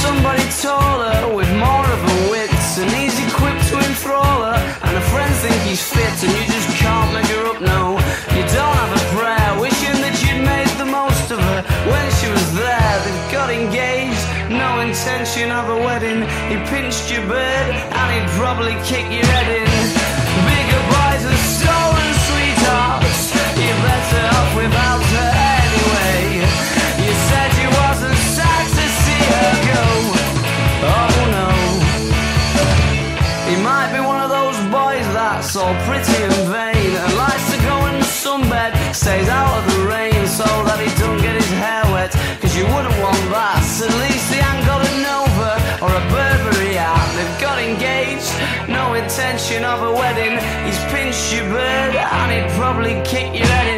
somebody taller with more of a wits, and he's equipped to enthrall her. And her friends think he's fit, and you just can't make her up. No, you don't have a prayer, wishing that you'd made the most of her when she was there. They've got engaged, no intention of a wedding. He pinched your bird, and he'd probably kick your head in. That's all pretty and vain and likes to go in the sunbed, stays out of the rain so that he don't get his hair wet. Cause you wouldn't want that. At least he ain't got a Nova or a Burberry hat. They've got engaged, no intention of a wedding. He's pinched your bird and he'd probably kick your head.